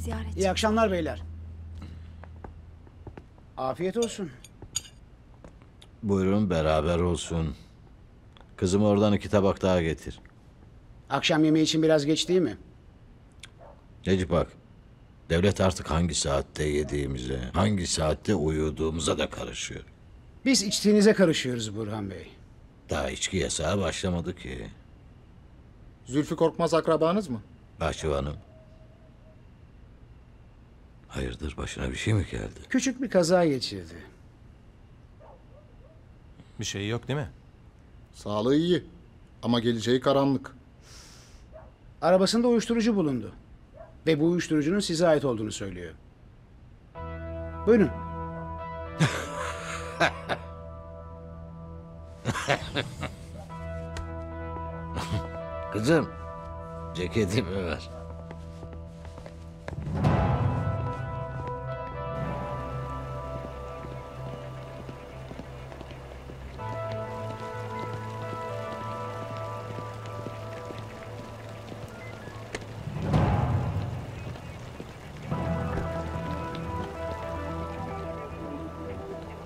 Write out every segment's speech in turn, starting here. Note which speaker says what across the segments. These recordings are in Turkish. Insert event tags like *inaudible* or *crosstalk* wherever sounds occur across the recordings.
Speaker 1: Bey ziyaretçi.
Speaker 2: İyi akşamlar beyler. Afiyet olsun.
Speaker 3: Buyurun beraber olsun. Kızım oradan iki tabak daha getir.
Speaker 2: Akşam yemeği için biraz geç değil mi?
Speaker 3: Necip bak. Devlet artık hangi saatte yediğimize, hangi saatte uyuduğumuza da karışıyor.
Speaker 2: Biz içtiğinize karışıyoruz Burhan Bey.
Speaker 3: Daha içki yasağı başlamadı ki.
Speaker 4: Zülfü Korkmaz akrabanız mı?
Speaker 3: Bahçıvanım. Hayırdır başına bir şey mi geldi?
Speaker 2: Küçük bir kaza geçirdi.
Speaker 5: Bir şey yok değil mi?
Speaker 4: Sağlığı iyi. Ama geleceği karanlık.
Speaker 2: Arabasında uyuşturucu bulundu. Ve bu uyuşturucunun size ait olduğunu söylüyor. Buyurun. *laughs*
Speaker 3: Kızım, ceketimi ver.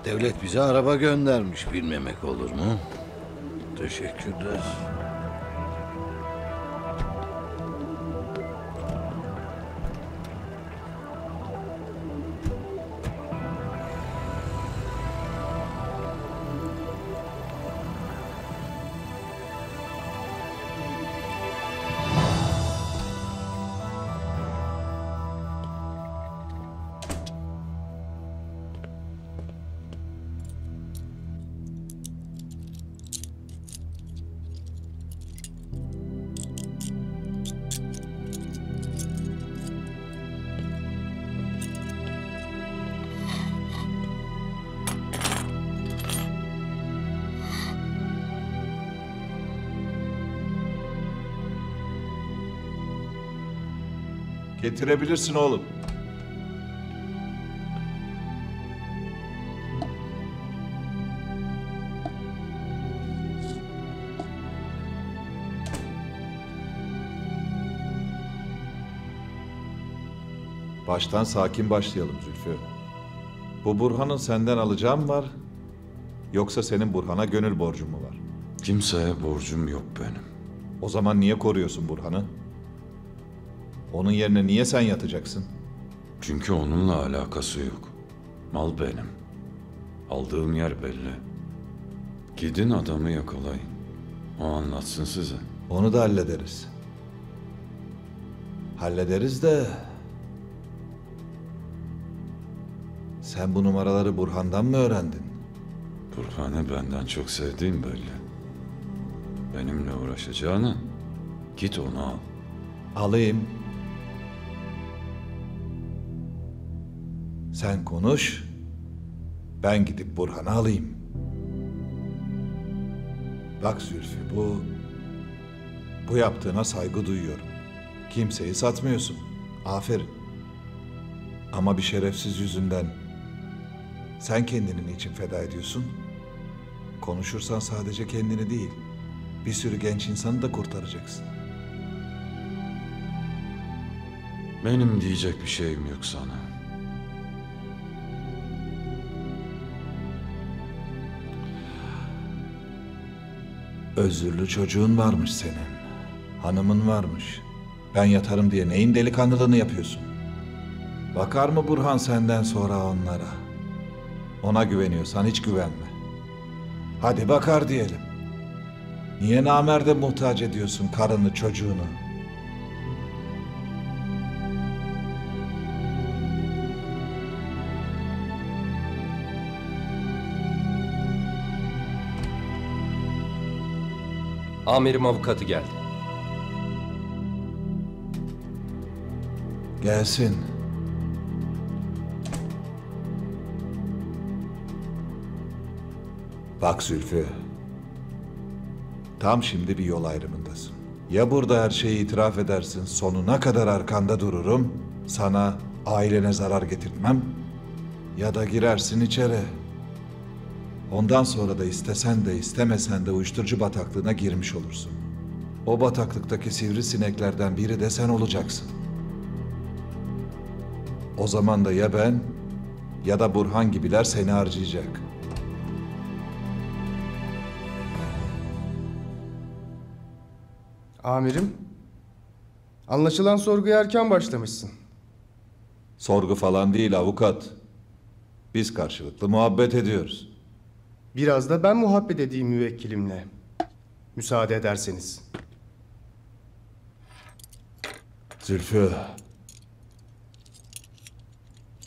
Speaker 3: Devlet bize araba göndermiş bilmemek olur mu? Teşekkürler.
Speaker 6: Getirebilirsin oğlum. Baştan sakin başlayalım Zülfü. Bu Burhan'ın senden alacağım var. Yoksa senin Burhan'a gönül borcun mu var?
Speaker 7: Kimseye borcum yok benim.
Speaker 6: O zaman niye koruyorsun Burhan'ı? Onun yerine niye sen yatacaksın?
Speaker 7: Çünkü onunla alakası yok. Mal benim. Aldığım yer belli. Gidin adamı yakalayın. O anlatsın size.
Speaker 6: Onu da hallederiz. Hallederiz de... Sen bu numaraları Burhan'dan mı öğrendin?
Speaker 7: Burhan'ı benden çok sevdiğim belli. Benimle uğraşacağına git onu al.
Speaker 6: Alayım. Sen konuş. Ben gidip Burhan'ı alayım. Bak Zülfü bu... Bu yaptığına saygı duyuyorum. Kimseyi satmıyorsun. Aferin. Ama bir şerefsiz yüzünden sen kendini niçin feda ediyorsun? Konuşursan sadece kendini değil, bir sürü genç insanı da kurtaracaksın.
Speaker 7: Benim diyecek bir şeyim yok sana.
Speaker 6: Özürlü çocuğun varmış senin. Hanımın varmış. Ben yatarım diye neyin delikanlılığını yapıyorsun? Bakar mı Burhan senden sonra onlara? Ona güveniyorsan hiç güvenme. Hadi bakar diyelim. Niye namerde muhtaç ediyorsun karını çocuğunu?
Speaker 8: Amirim avukatı geldi.
Speaker 6: Gelsin. Bak Zülfü. Tam şimdi bir yol ayrımındasın. Ya burada her şeyi itiraf edersin, sonuna kadar arkanda dururum, sana, ailene zarar getirtmem. Ya da girersin içeri. Ondan sonra da istesen de istemesen de uyuşturucu bataklığına girmiş olursun. O bataklıktaki sivrisineklerden biri de sen olacaksın. O zaman da ya ben ya da Burhan gibiler seni harcayacak.
Speaker 1: Amirim, anlaşılan sorguya erken başlamışsın.
Speaker 6: Sorgu falan değil avukat. Biz karşılıklı muhabbet ediyoruz.
Speaker 1: Biraz da ben muhabbet edeyim müvekkilimle. Müsaade ederseniz.
Speaker 6: Zülfü.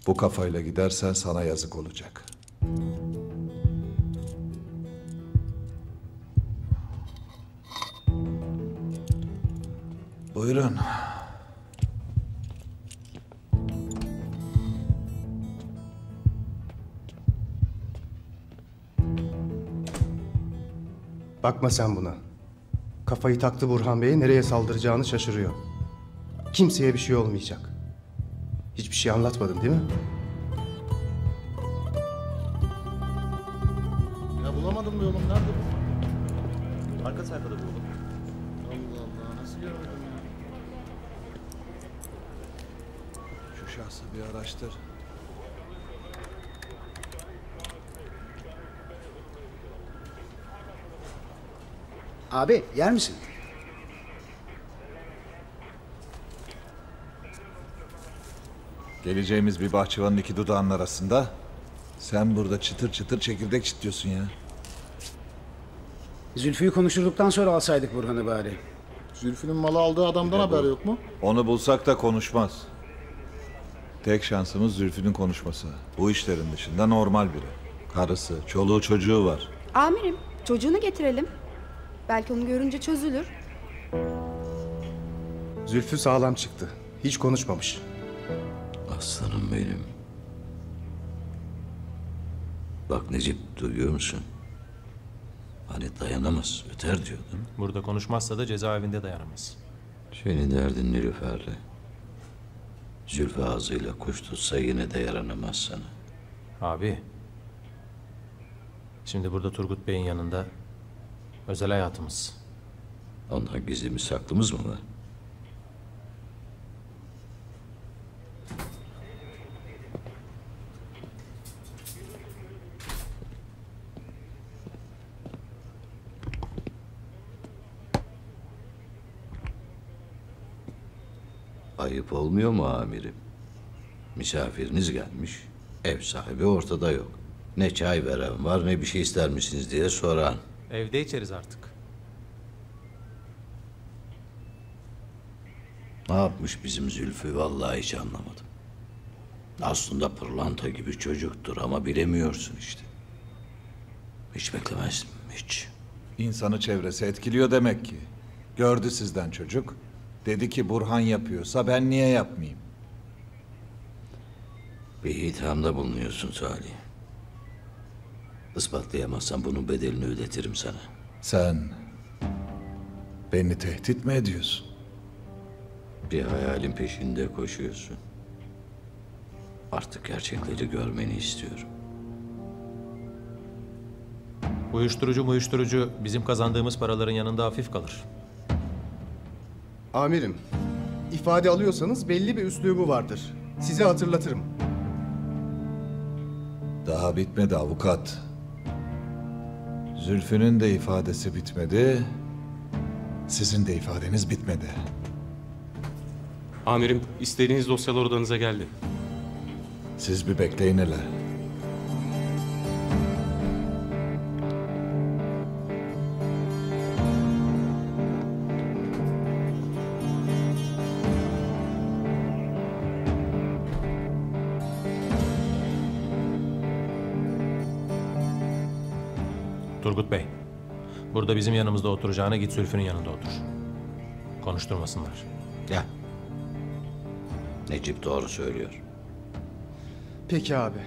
Speaker 6: Bu kafayla gidersen sana yazık olacak. Buyurun.
Speaker 1: Bakma sen buna. Kafayı taktı Burhan Bey'e nereye saldıracağını şaşırıyor. Kimseye bir şey olmayacak. Hiçbir şey anlatmadın değil mi?
Speaker 4: Ya bulamadım bu yolum. Nerede bu?
Speaker 5: Arka sayfada buldum.
Speaker 4: Allah Allah. Nasıl görmedim ya?
Speaker 6: Şu şahsı bir araştır.
Speaker 2: Abi yer misin?
Speaker 6: Geleceğimiz bir bahçıvanın iki dudağının arasında. Sen burada çıtır çıtır çekirdek çitliyorsun ya.
Speaker 2: Zülfü'yü konuşturduktan sonra alsaydık Burhan'ı bari.
Speaker 4: Zülfü'nün malı aldığı adamdan haber yok mu?
Speaker 6: Onu bulsak da konuşmaz. Tek şansımız Zülfü'nün konuşması. Bu işlerin dışında normal biri. Karısı, çoluğu çocuğu var.
Speaker 9: Amirim, çocuğunu getirelim. Belki onu görünce çözülür.
Speaker 1: Zülfü sağlam çıktı. Hiç konuşmamış.
Speaker 3: Aslanım benim. Bak Necip duyuyor musun? Hani dayanamaz, öter diyordun.
Speaker 5: Burada konuşmazsa da cezaevinde dayanamaz.
Speaker 3: Senin derdin Nilüfer'le. Zülfü ağzıyla kuş tutsa yine de yaranamaz sana.
Speaker 5: Abi. Şimdi burada Turgut Bey'in yanında özel hayatımız.
Speaker 3: Ondan gizlimiz saklımız mı var? Ayıp olmuyor mu amirim? Misafiriniz gelmiş, ev sahibi ortada yok. Ne çay veren var ne bir şey ister misiniz diye soran.
Speaker 5: Evde içeriz artık.
Speaker 3: Ne yapmış bizim Zülfü vallahi hiç anlamadım. Aslında pırlanta gibi çocuktur ama bilemiyorsun işte. Hiç beklemezdim hiç.
Speaker 6: İnsanı çevresi etkiliyor demek ki. Gördü sizden çocuk. Dedi ki Burhan yapıyorsa ben niye yapmayayım?
Speaker 3: Bir ithamda bulunuyorsun Salih. Ispatlayamazsan bunun bedelini ödetirim sana.
Speaker 6: Sen beni tehdit mi ediyorsun?
Speaker 3: Bir hayalin peşinde koşuyorsun. Artık gerçekleri görmeni istiyorum.
Speaker 5: Uyuşturucu uyuşturucu bizim kazandığımız paraların yanında hafif kalır.
Speaker 1: Amirim, ifade alıyorsanız belli bir üslubu vardır. Size hatırlatırım.
Speaker 6: Daha bitmedi avukat. Zülfü'nün de ifadesi bitmedi. Sizin de ifadeniz bitmedi.
Speaker 10: Amirim, istediğiniz dosyalar odanıza geldi.
Speaker 6: Siz bir bekleyin hele.
Speaker 5: Turgut Bey, burada bizim yanımızda oturacağına git Zülfü'nün yanında otur. Konuşturmasınlar.
Speaker 3: Gel. Necip doğru söylüyor.
Speaker 1: Peki abi.